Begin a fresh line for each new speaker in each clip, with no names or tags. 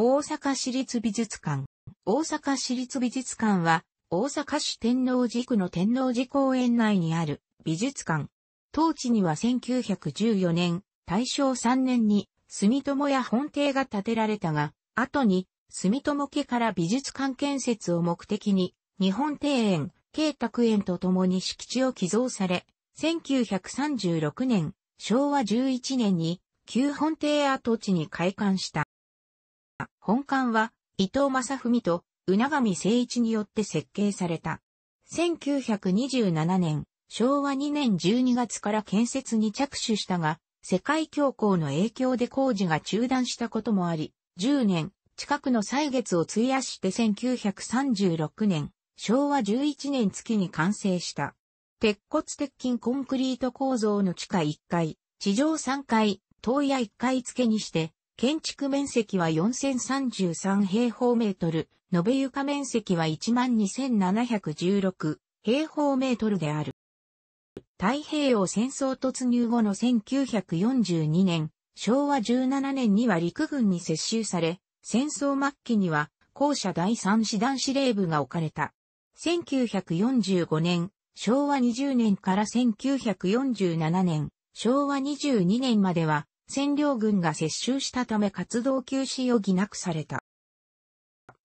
大阪市立美術館。大阪市立美術館は、大阪市天王寺区の天王寺公園内にある美術館。当地には1914年、大正3年に住友屋本邸が建てられたが、後に住友家から美術館建設を目的に、日本庭園、慶卓園とともに敷地を寄贈され、1936年、昭和11年に旧本邸跡地に開館した。本館は伊藤正文と宇長上誠一によって設計された。1927年、昭和2年12月から建設に着手したが、世界恐慌の影響で工事が中断したこともあり、10年近くの歳月を費やして1936年、昭和11年月に完成した。鉄骨鉄筋コンクリート構造の地下1階、地上3階、東野1階付けにして、建築面積は4033平方メートル、延べ床面積は12716平方メートルである。太平洋戦争突入後の1942年、昭和17年には陸軍に接収され、戦争末期には校舎第三師団司令部が置かれた。1945年、昭和20年から1947年、昭和22年までは占領軍が接収したため活動休止を余儀なくされた。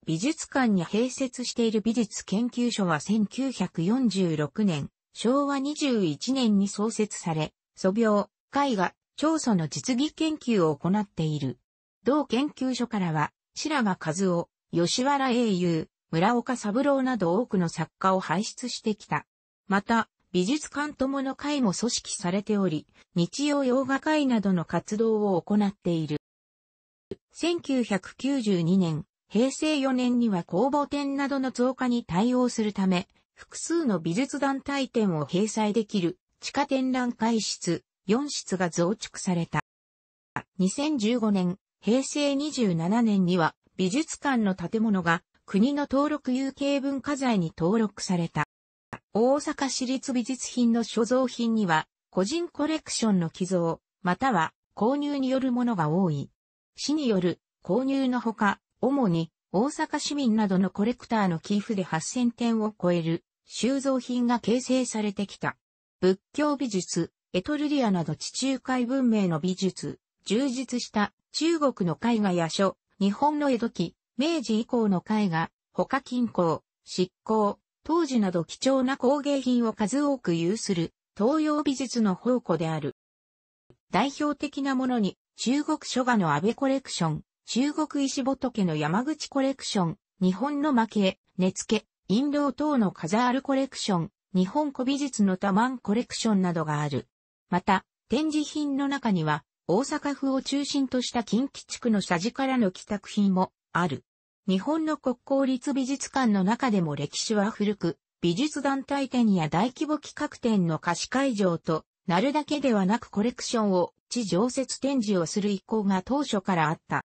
美術館に併設している美術研究所は1946年、昭和21年に創設され、素描、絵画、調査の実技研究を行っている。同研究所からは、白髪和夫、吉原英雄、村岡三郎など多くの作家を輩出してきた。また、美術館友の会も組織されており、日曜洋画会などの活動を行っている。1992年、平成4年には公募展などの増加に対応するため、複数の美術団体展を閉鎖できる地下展覧会室4室が増築された。2015年、平成27年には美術館の建物が国の登録有形文化財に登録された。大阪市立美術品の所蔵品には個人コレクションの寄贈、または購入によるものが多い。市による購入のほか、主に大阪市民などのコレクターの寄付で8000点を超える収蔵品が形成されてきた。仏教美術、エトルリアなど地中海文明の美術、充実した中国の絵画や書、日本の江戸期、明治以降の絵画、他近郊、執行、当時など貴重な工芸品を数多く有する東洋美術の宝庫である。代表的なものに中国書画の安倍コレクション、中国石仏の山口コレクション、日本の蒔絵、根付け、印籠等のカザールコレクション、日本古美術の多万コレクションなどがある。また、展示品の中には、大阪府を中心とした近畿地区の社寺からの帰宅品もある。日本の国公立美術館の中でも歴史は古く、美術団体展や大規模企画展の貸し会場となるだけではなくコレクションを地常設展示をする意向が当初からあった。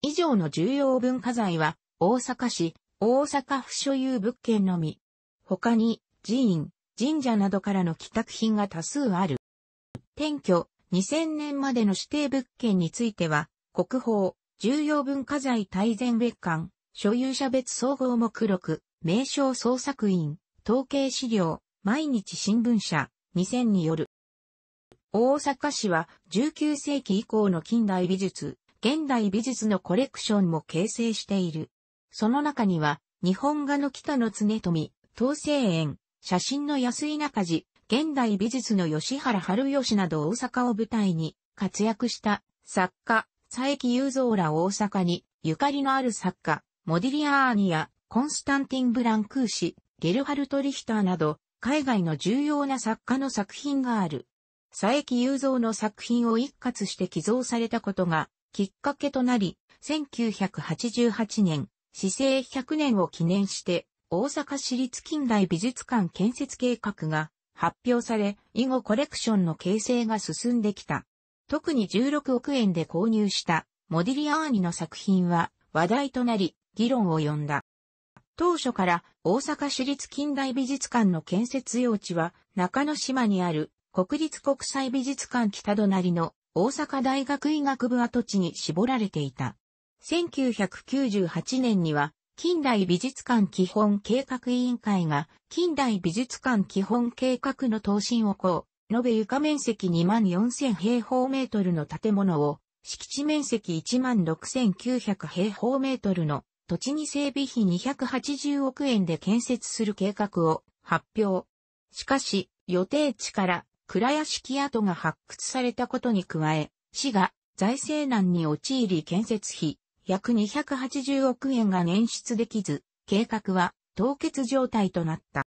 以上の重要文化財は、大阪市、大阪府所有物件のみ。他に、寺院、神社などからの帰宅品が多数ある。転居、2000年までの指定物件については、国宝、重要文化財大全別館、所有者別総合目録、名称捜索員、統計資料、毎日新聞社、2000による。大阪市は19世紀以降の近代美術、現代美術のコレクションも形成している。その中には、日本画の北野常富、東西園、写真の安井中寺、現代美術の吉原春吉など大阪を舞台に活躍した作家、佐伯雄三ら大阪にゆかりのある作家、モディリアーニやコンスタンティン・ブランクー氏、ゲルハルト・リヒターなど、海外の重要な作家の作品がある。佐伯雄三の作品を一括して寄贈されたことがきっかけとなり、1988年、市政100年を記念して、大阪市立近代美術館建設計画が発表され、以後コレクションの形成が進んできた。特に16億円で購入したモディリアーニの作品は話題となり、議論を呼んだ。当初から大阪市立近代美術館の建設用地は中之島にある国立国際美術館北隣の大阪大学医学部跡地に絞られていた。1998年には、近代美術館基本計画委員会が、近代美術館基本計画の答申をこう、延べ床面積2万4000平方メートルの建物を、敷地面積1万6900平方メートルの土地に整備費280億円で建設する計画を発表。しかし、予定地から蔵屋敷跡が発掘されたことに加え、市が財政難に陥り建設費約280億円が捻出できず、計画は凍結状態となった。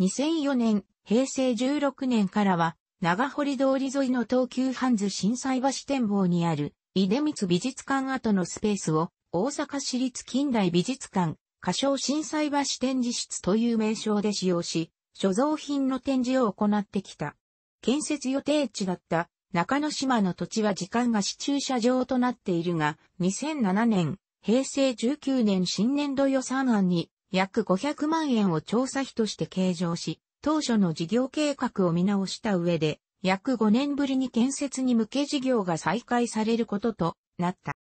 2004年、平成16年からは、長堀通り沿いの東急ハンズ震災橋展望にある、井出光美術館跡のスペースを、大阪市立近代美術館、歌唱震災橋展示室という名称で使用し、所蔵品の展示を行ってきた。建設予定地だった中之島の土地は時間が市駐車場となっているが、2007年、平成19年新年度予算案に約500万円を調査費として計上し、当初の事業計画を見直した上で、約5年ぶりに建設に向け事業が再開されることとなった。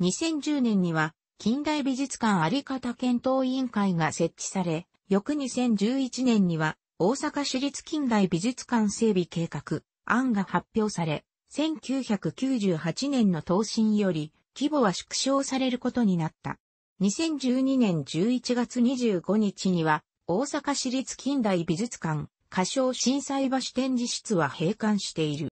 2010年には、近代美術館あり方検討委員会が設置され、翌2011年には、大阪市立近代美術館整備計画案が発表され、1998年の答申より規模は縮小されることになった。2012年11月25日には大阪市立近代美術館、歌唱震災橋展示室は閉館している。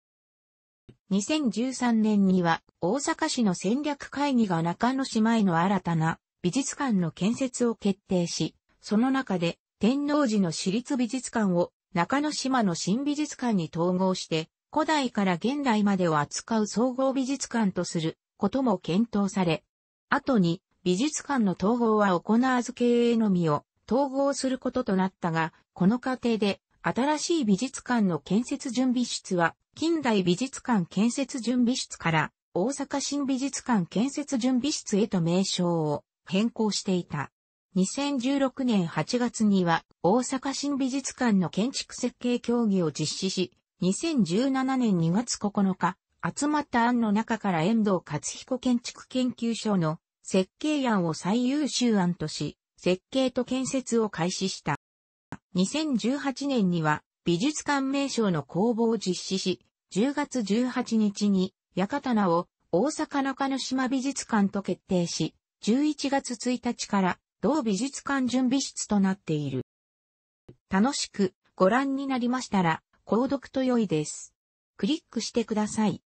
2013年には大阪市の戦略会議が中野市前の新たな美術館の建設を決定し、その中で天王寺の市立美術館を中野島の新美術館に統合して古代から現代までを扱う総合美術館とすることも検討され、後に美術館の統合は行わず経営のみを統合することとなったが、この過程で新しい美術館の建設準備室は、近代美術館建設準備室から大阪新美術館建設準備室へと名称を変更していた。2016年8月には大阪新美術館の建築設計協議を実施し、2017年2月9日、集まった案の中から遠藤勝彦建築研究所の設計案を最優秀案とし、設計と建設を開始した。2018年には美術館名称の公募を実施し、10月18日に屋形名を大阪中之島美術館と決定し、11月1日から同美術館準備室となっている。楽しくご覧になりましたら、購読と良いです。クリックしてください。